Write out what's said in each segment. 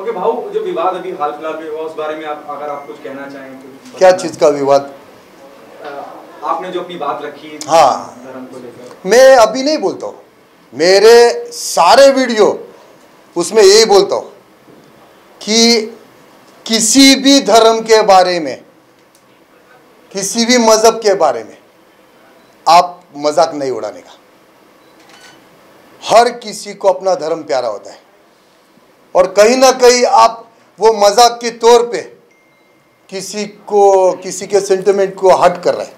Okay भाऊ जो विवाद अभी हाल फ़िलहाल में हुआ उस बारे में आप अगर आप कुछ कहना चाहें तो क्या चीज़ का विवाद? आपने जो अपनी बात रखी हाँ। धर्म को लेकर। मैं अभी नहीं बोलता हूँ। मेरे सारे वीडियो उसमें यही बोलता हूँ कि किसी भी धर्म के बारे में किसी भी मज़हब के बारे में आप मज़ाक नहीं उड़ाने का। हर किसी को अपना धर्म प्यारा होता है। और कहीं ना कहीं आप वो मज़ाक के तौर पे किसी को, किसी के सेंटिमेंट को हट कर रहे हैं।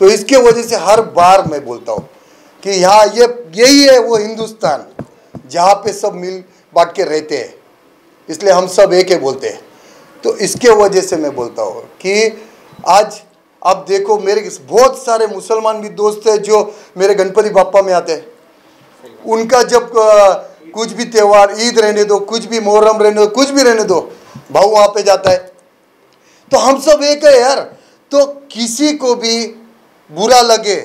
तो इसके वजह से हर बार मैं बोलता हूँ कि यहाँ ये, यही है वो हिंदुस्तान जहाँ पे सब मिल बांट के रहते हैं। इसलिए हम सब एक ही बोलते हैं। तो इसके वजह से मैं बोलता हूँ कि आज आप देखो, मेरे बहुत सारे मुसलमान भी दोस्त हैं जो मेरे गणपति बापा में आते हैं। उनका जब कुछ भी त्यौहार, ईद रहने दो, कुछ भी मुहर्रम रहने दो, कुछ भी रहने दो, भाऊ वहाँ पे जाता है। तो हम सब एक है यार। तो किसी को भी बुरा लगे,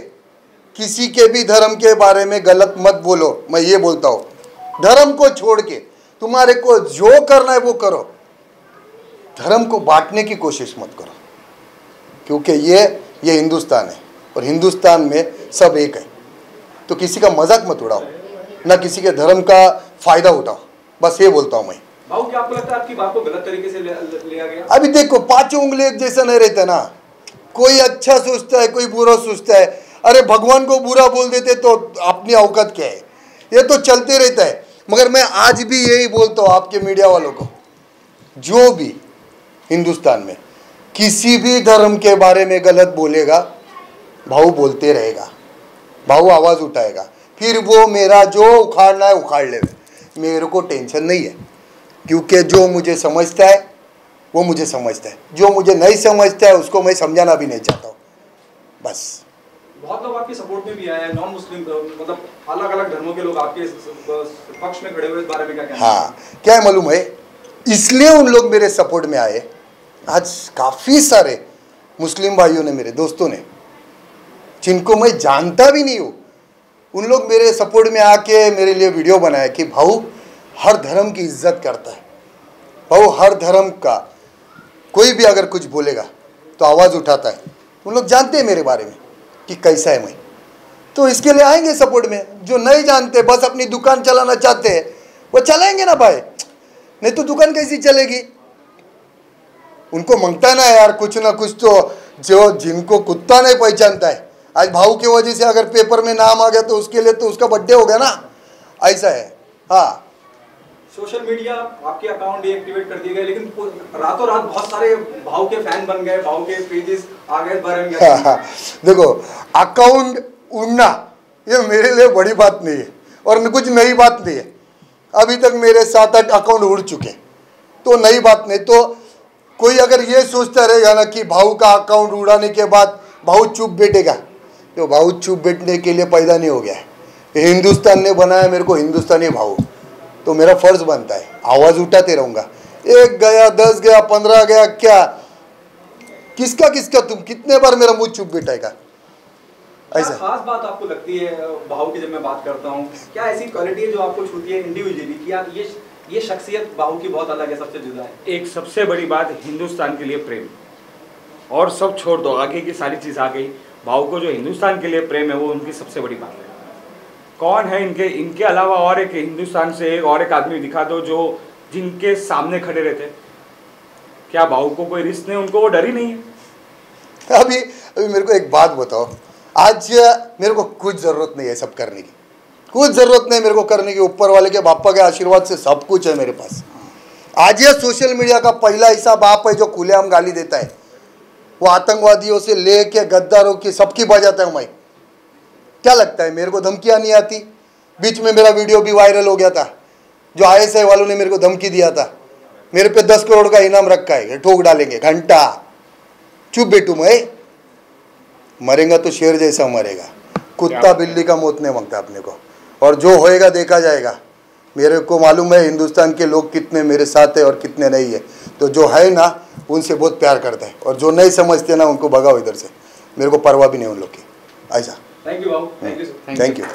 किसी के भी धर्म के बारे में गलत मत बोलो, मैं ये बोलता हूँ। धर्म को छोड़ के तुम्हारे को जो करना है वो करो। धर्म को बांटने की कोशिश मत करो, क्योंकि ये ये हिंदुस्तान है और हिंदुस्तान में सब एक है। तो किसी का मज़ाक मत उड़ाओ। ना किसी के धर्म का फ़ायदा उठाओ बस ये बोलता हूँ मैं। क्या आपको लगता है आपकी बात को गलत तरीके से ले- ले- लिया गया? अभी देखो पाँचों उंगली एक जैसा नहीं रहता ना। कोई अच्छा सोचता है कोई बुरा सोचता है। अरे भगवान को बुरा बोल देते तो अपनी औकत क्या है? ये तो चलते रहता है। मगर मैं आज भी यही बोलता हूँ आपके मीडिया वालों को। जो भी हिंदुस्तान में किसी भी धर्म के बारे में गलत बोलेगा भाऊ बोलते रहेगा। भाऊ आवाज़ उठाएगा। फिर वो मेरा जो उखाड़ना है उखाड़ ले मेरे को टेंशन नहीं है क्योंकि जो मुझे समझता है वो मुझे समझता है। जो मुझे नहीं समझता है उसको मैं समझाना भी नहीं चाहता हूँ। बस। बहुत लोग आपके सपोर्ट में भी आए हैं नॉन मुस्लिम मतलब अलग अलग धर्मों के लोग आपके पक्ष में खड़े हुए इस बारे में क्या कहना हाँ? क्या है मालूम है इसलिए उन लोग मेरे सपोर्ट में आए। आज काफ़ी सारे मुस्लिम भाइयों ने मेरे दोस्तों ने जिनको मैं जानता भी नहीं हूँ। उन लोग मेरे सपोर्ट में आके मेरे लिए वीडियो बनाए कि भाऊ, हर धर्म की इज़्ज़त करता है। भाऊ, हर धर्म का, कोई भी अगर कुछ बोलेगा तो आवाज़ उठाता है। उन लोग जानते हैं मेरे बारे में कि कैसा है मैं। तो इसके लिए आएँगे सपोर्ट में। जो नहीं जानते, बस अपनी दुकान चलाना चाहते हैं, वो चलाएँगे ना भाई। नहीं तो दुकान कैसी चलेगी? उनको माँगता ना यार, कुछ ना कुछ तो जो जिनको कुत्ता नहीं पहचानता है। आज भाऊ की वजह से अगर पेपर में नाम आ गया तो उसके लिए तो उसका बर्थडे हो गया ना? ऐसा है। हाँ। सोशल मीडिया आपके अकाउंट डीएक्टिवेट कर दिए गए लेकिन रातों रात बहुत सारे भाव के फ़ैन बन गए भाव के पेजेस आ गए क्या हाँ, हाँ। देखो अकाउंट उड़ना ये मेरे लिए बड़ी बात नहीं है और कुछ नई बात नहीं है। अभी तक मेरे सात आठ अकाउंट उड़ चुके तो नई बात नहीं तो कोई अगर ये सोचता रहेगा ना कि भाऊ का अकाउंट उड़ाने के बाद भाऊ चुप बैठेगा। तो भाऊ चुप बैठने के लिए पैदा नहीं हो गया है। ये हिंदुस्तान ने बनाया मेरे को हिंदुस्तानी भाऊ। तो मेरा फ़र्ज़ बनता है। आवाज़ उठाते रहूँगा। एक गया दस गया पंद्रह गया क्या? किसका किसका तुम? कितने बार मेरा मुँह चुप बैठाएगा? ऐसा। खास बात आपको लगती है भाव की जब मैं बात करता हूँ? क्या ऐसी क्वालिटी है जो आपको छूती है इंडिविजुअली कि यार ये ये शख्सियत भाव की बहुत अलग है सबसे जुदा है? एक सबसे बड़ी बात हिंदुस्तान के लिए प्रेम। और सब छोड़ दो आगे की सारी चीज़ आ गई। भाव को जो हिंदुस्तान के लिए प्रेम है, वो उनकी सबसे बड़ी बात है। कौन है इनके? इनके अलावा और एक हिंदुस्तान से एक और एक आदमी दिखा दो जो जिनके सामने खड़े रहते क्या भाव को कोई रिस्क नहीं? उनको वो डर ही नहीं है। अभी अभी मेरे को एक बात बताओ। आज, मेरे को कुछ ज़रूरत नहीं है सब करने की। कुछ ज़रूरत नहीं मेरे को करने की। ऊपर वाले के बापा के आशीर्वाद से सब कुछ है मेरे पास। आज यह सोशल मीडिया का पहला ऐसा बाप है जो खुलेआम गाली देता है। वो आतंकवादियों से ले लेके गद्दारों की सबकी बजाता है मैं क्या लगता है मेरे को धमकियाँ नहीं आती? बीच में मेरा वीडियो भी वायरल हो गया था जो आई वालों ने मेरे को धमकी दिया था। मेरे पे दस करोड़ का इनाम रखा है ठोक डालेंगे घंटा। चुप बेटू मैं मरेगा तो शेर जैसा मरेगा। कुत्ता बिल्ली का मौत नहीं माँगता अपने को। और जो होएगा देखा जाएगा। मेरे को मालूम है हिंदुस्तान के लोग कितने मेरे साथ है और कितने नहीं है। तो जो है ना उनसे बहुत प्यार करता है और जो नहीं समझते ना उनको भगाओ इधर से। मेरे को परवाह भी नहीं उन लोग की। ऐसा। थैंक यू भाव थैंक यू थैंक यू